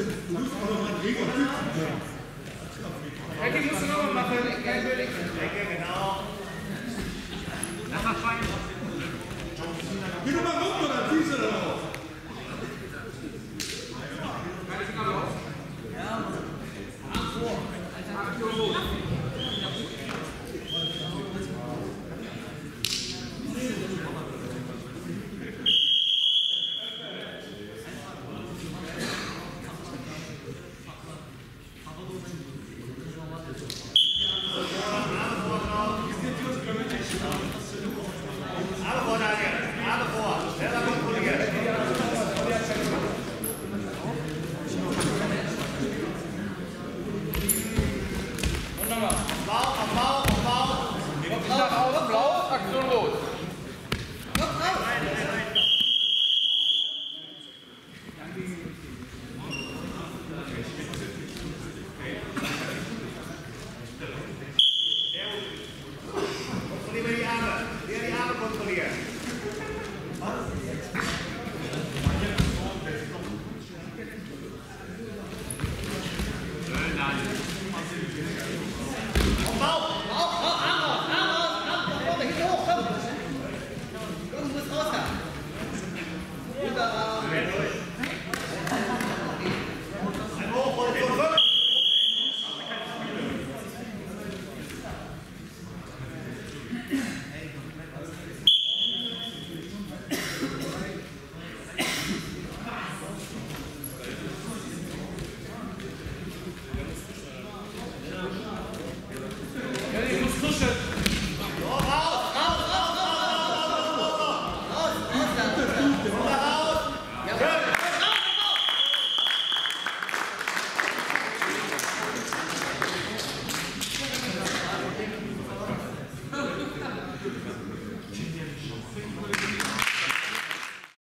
Ecke musst du nochmal machen, Ecke, Ecke, genau. Nachher fein. Geh nochmal rum, oder? Fiese da drauf. Kann ich sogar raus? Ja. Ach so. Alter, hab. 네. foul.